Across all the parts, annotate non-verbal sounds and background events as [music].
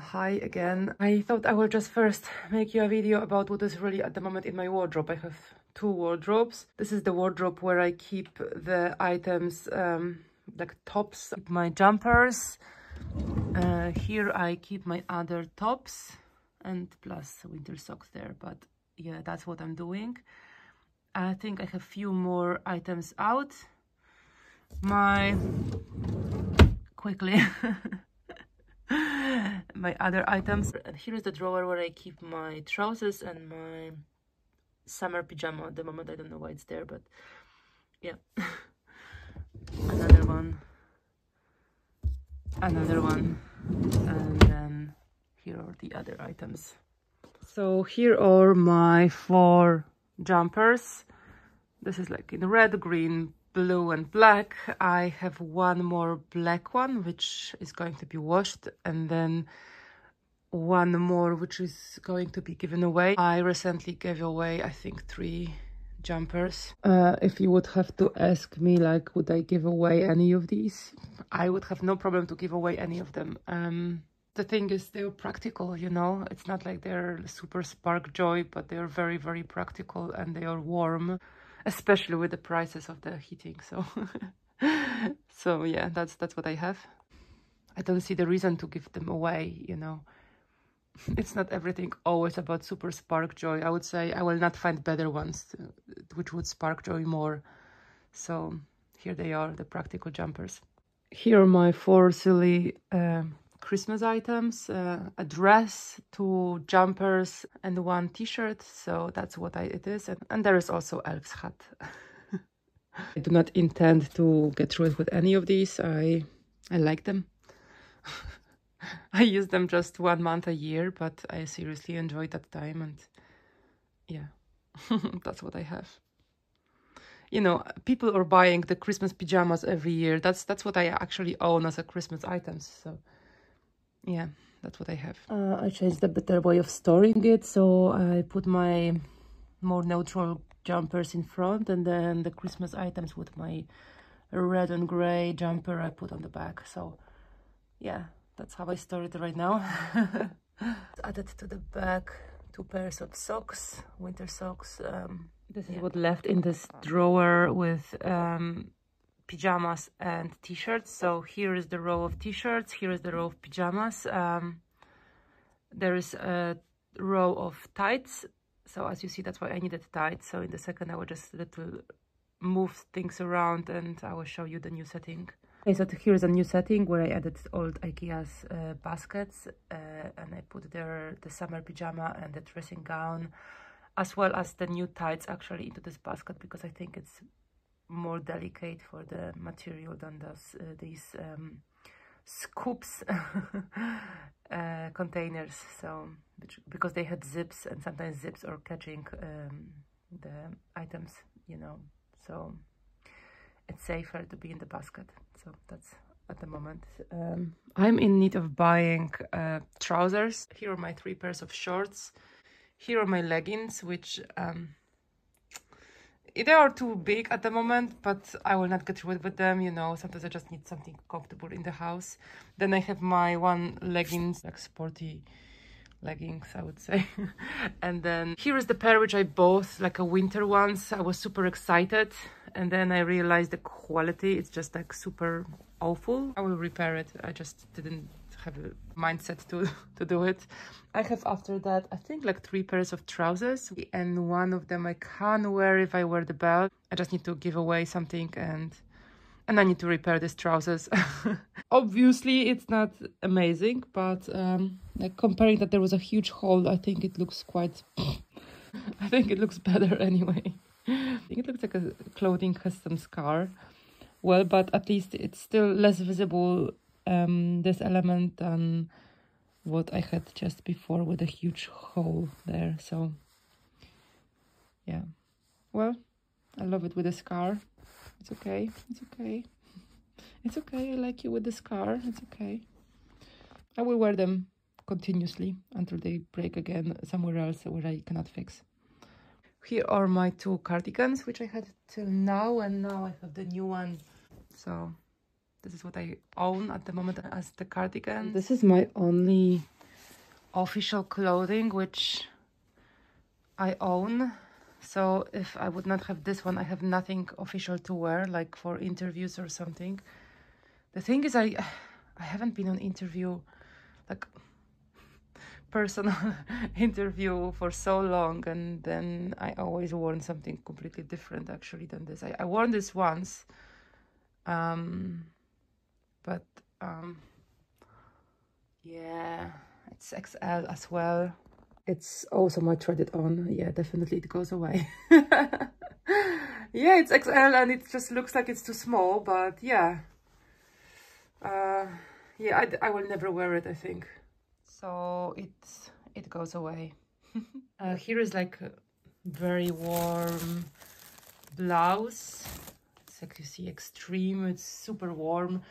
hi again. I thought I will just first make you a video about what is really at the moment in my wardrobe. I have two wardrobes. This is the wardrobe where I keep the items um, like tops, my jumpers. Uh, here I keep my other tops and plus winter socks there. But yeah, that's what I'm doing. I think I have few more items out. My quickly [laughs] my other items. And here is the drawer where I keep my trousers and my summer pajama. At the moment, I don't know why it's there, but yeah. [laughs] another one. Another one. And then here are the other items. So here are my four jumpers. This is like in red, green, blue and black. I have one more black one, which is going to be washed. And then one more, which is going to be given away. I recently gave away, I think, three jumpers. Uh, if you would have to ask me, like, would I give away any of these? I would have no problem to give away any of them. Um, the thing is, they're practical, you know? It's not like they're super spark joy, but they're very, very practical and they are warm especially with the prices of the heating so. [laughs] So yeah that's that's what i have. I don't see the reason to give them away you know. It's not everything always about super spark joy. I would say i will not find better ones to, which would spark joy more. So here they are the practical jumpers. Here are my four silly uh, Christmas items, uh, a dress, two jumpers and one t-shirt. So that's what I, it is. And, and there is also Elf's hat. [laughs] I do not intend to get through it with any of these. I, I like them. [laughs] I use them just one month a year, but I seriously enjoy that time. And yeah, [laughs] that's what I have you know people are buying the christmas pajamas every year that's that's what i actually own as a christmas items so yeah that's what I have. Uh, I changed a better way of storing it so I put my more neutral jumpers in front and then the Christmas items with my red and gray jumper I put on the back so yeah that's how I store it right now. [laughs] Added to the back two pairs of socks, winter socks. Um, this is yeah. what left in this drawer with um, pajamas and t-shirts. So here is the row of t-shirts. Here is the row of pajamas. Um, there is a row of tights. So as you see that's why I needed tights. So in the second I will just little move things around and I will show you the new setting. Okay so here's a new setting where I added old Ikea's uh, baskets uh, and I put there the summer pajama and the dressing gown as well as the new tights actually into this basket because I think it's more delicate for the material than those, uh, these um, scoops [laughs] uh, containers. So because they had zips and sometimes zips are catching um, the items you know. So it's safer to be in the basket. So that's at the moment. Um, i'm in need of buying uh, trousers. Here are my three pairs of shorts. Here are my leggings which um, they are too big at the moment but i will not get rid with them you know. Sometimes i just need something comfortable in the house. Then i have my one leggings like sporty leggings i would say. [laughs] And then here is the pair which i bought like a winter ones. I was super excited. And then i realized the quality it's just like super awful. I will repair it. I just didn't have a mindset to [laughs] to do it. I have after that i think like three pairs of trousers and one of them i can't wear if i wear the belt. I just need to give away something and and i need to repair these trousers. [laughs] Obviously it's not amazing but um like comparing that there was a huge hole i think it looks quite [laughs] i think it looks better anyway. I think it looks like a clothing some scar well but at least it's still less visible um, this element than what I had just before with a huge hole there. So yeah, well, I love it with a scar. It's okay. It's okay. [laughs] It's okay. I like you with the scar. It's okay. I will wear them continuously until they break again somewhere else where I cannot fix. Here are my two cardigans, which I had till now, and now I have the new one. So this is what I own at the moment as the cardigan. This is my only official clothing which I own. So if I would not have this one, I have nothing official to wear, like for interviews or something. The thing is, I I haven't been on interview, like [laughs] personal [laughs] interview for so long, and then I always worn something completely different actually than this. I, I worn this once, um, but um, yeah, it's XL as well. It's also my threaded on. Yeah, definitely it goes away. [laughs] yeah, it's XL and it just looks like it's too small, but yeah. Uh, yeah, I, I will never wear it, I think. So it's it goes away. [laughs] uh, here is like a very warm blouse. It's like you see extreme, it's super warm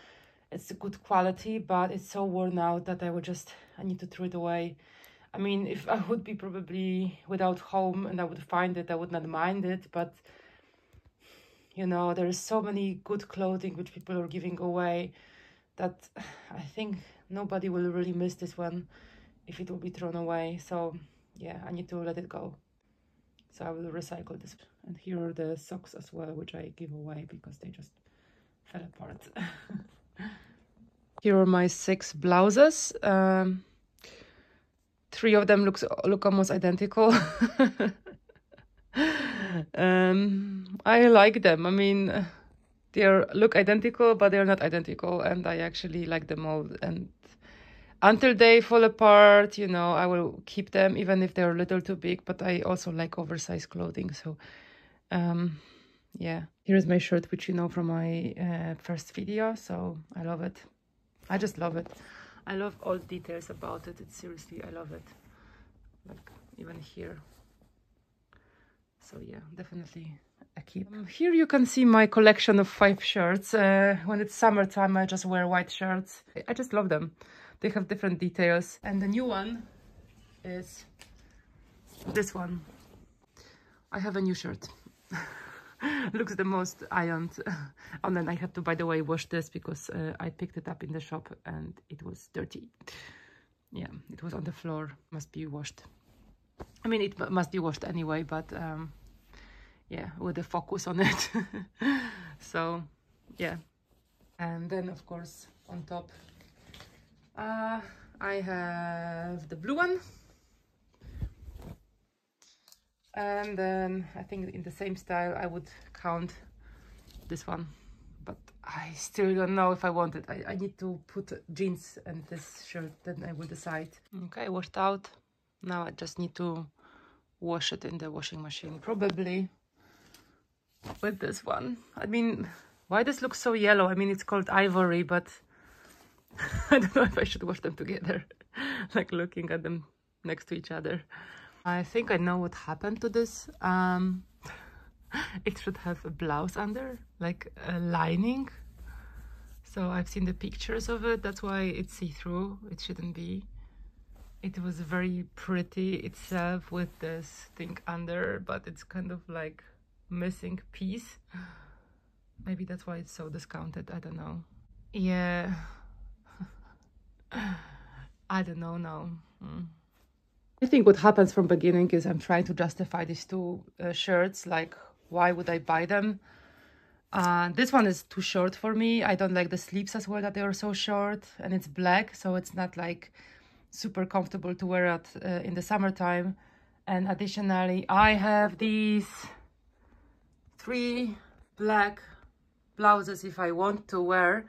it's a good quality but it's so worn out that i would just i need to throw it away. I mean if i would be probably without home and i would find it i would not mind it but you know there is so many good clothing which people are giving away that i think nobody will really miss this one if it will be thrown away. So yeah i need to let it go. So i will recycle this. And here are the socks as well which i give away because they just fell apart [laughs] Here are my six blouses. Um, three of them looks look almost identical. [laughs] um, I like them. I mean, they are, look identical, but they're not identical, and I actually like them all. And until they fall apart, you know, I will keep them even if they're a little too big. But I also like oversized clothing, so um, yeah. Here's my shirt, which you know from my uh, first video, so I love it. I just love it. I love all details about it. It's seriously, I love it. Like even here. So yeah, definitely a keep. Um, here you can see my collection of five shirts. Uh, when it's summertime, I just wear white shirts. I just love them. They have different details. And the new one is this one. I have a new shirt. [laughs] [laughs] looks the most ironed. [laughs] And then I had to by the way wash this because uh, I picked it up in the shop and it was dirty. Yeah it was on the floor must be washed. I mean it must be washed anyway but um, yeah with the focus on it. [laughs] So yeah. And then of course on top uh, I have the blue one and then I think in the same style I would count this one. But I still don't know if I want it. I, I need to put jeans and this shirt then I will decide. Okay washed out. Now I just need to wash it in the washing machine. Probably with this one. I mean why does look so yellow? I mean it's called ivory but [laughs] I don't know if I should wash them together. [laughs] Like looking at them next to each other I think I know what happened to this. Um, [laughs] it should have a blouse under, like a lining. So I've seen the pictures of it. That's why it's see-through. It shouldn't be. It was very pretty itself with this thing under, but it's kind of like missing piece. [laughs] Maybe that's why it's so discounted. I don't know. Yeah. [laughs] I don't know now. Mm. I think what happens from beginning is I'm trying to justify these two uh, shirts, like why would I buy them? Uh, this one is too short for me. I don't like the sleeves as well that they are so short and it's black, so it's not like super comfortable to wear it uh, in the summertime. And additionally, I have these three black blouses if I want to wear.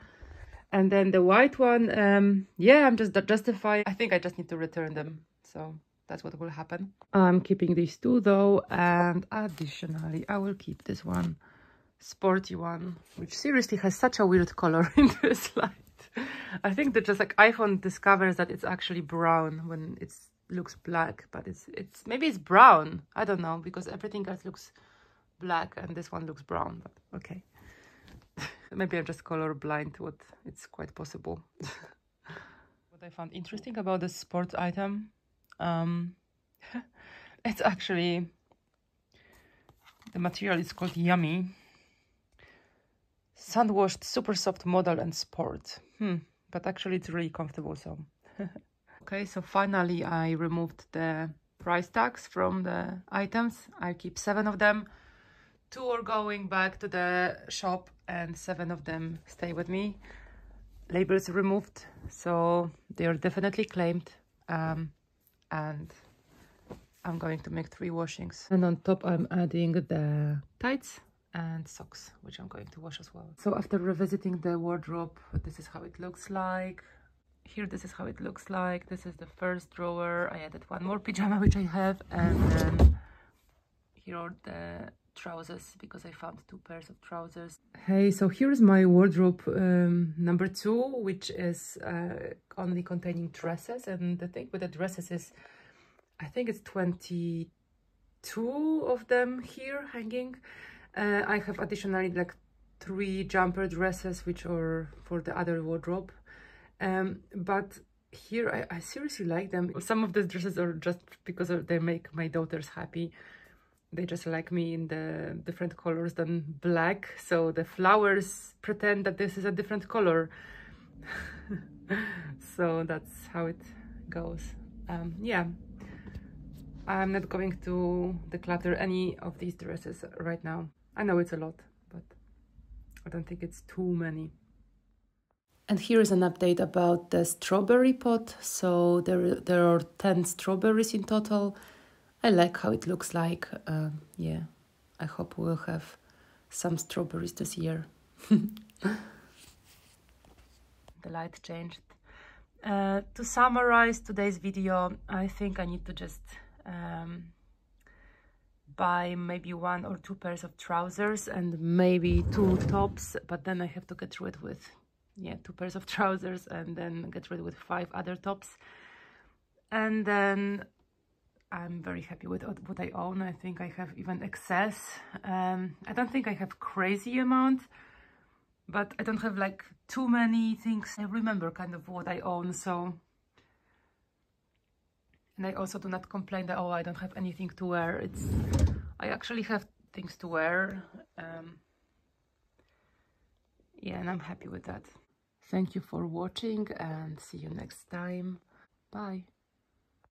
And then the white one, um, yeah, I'm just justifying. I think I just need to return them. So that's what will happen. I'm keeping these two though, and additionally, I will keep this one, sporty one, which seriously has such a weird color [laughs] in this light. I think that just like iPhone discovers that it's actually brown when it looks black, but it's it's maybe it's brown. I don't know because everything else looks black and this one looks brown. But okay, [laughs] maybe I'm just color blind. What it's quite possible. [laughs] what I found interesting about this sports item um, [laughs] it's actually, the material is called Yummy. Sun washed super soft model and sport. Hmm, but actually it's really comfortable, so [laughs] Okay, so finally I removed the price tags from the items. I keep seven of them. Two are going back to the shop and seven of them stay with me. Labels removed, so they are definitely claimed. Um, and I'm going to make three washings. And on top I'm adding the tights and socks, which I'm going to wash as well. So after revisiting the wardrobe, this is how it looks like. Here, this is how it looks like. This is the first drawer. I added one more [laughs] pyjama, which I have. And then here are the trousers because I found two pairs of trousers. Hey, so here's my wardrobe um, number two, which is uh, only containing dresses. And the thing with the dresses is, I think it's 22 of them here hanging. Uh, I have additionally like three jumper dresses, which are for the other wardrobe. Um, but here I, I, seriously like them. Some of the dresses are just because they make my daughters happy. They just like me in the different colors than black. So the flowers pretend that this is a different color. [laughs] so that's how it goes. Um, yeah, I'm not going to declutter any of these dresses right now. I know it's a lot, but I don't think it's too many. And here is an update about the strawberry pot. So there, there are 10 strawberries in total. I like how it looks like. Uh, yeah, I hope we'll have some strawberries this year. [laughs] the light changed. Uh, to summarize today's video, I think I need to just um, buy maybe one or two pairs of trousers and maybe two tops, but then I have to get rid with yeah two pairs of [laughs] trousers and then get rid with five other tops. And then I'm very happy with what I own. I think I have even excess. Um, I don't think I have crazy amount, but I don't have like too many things. I remember kind of what I own, so and I also do not complain that, oh, I don't have anything to wear. It's, I actually have things to wear. Um, yeah, and I'm happy with that. Thank you for watching and see you next time. Bye.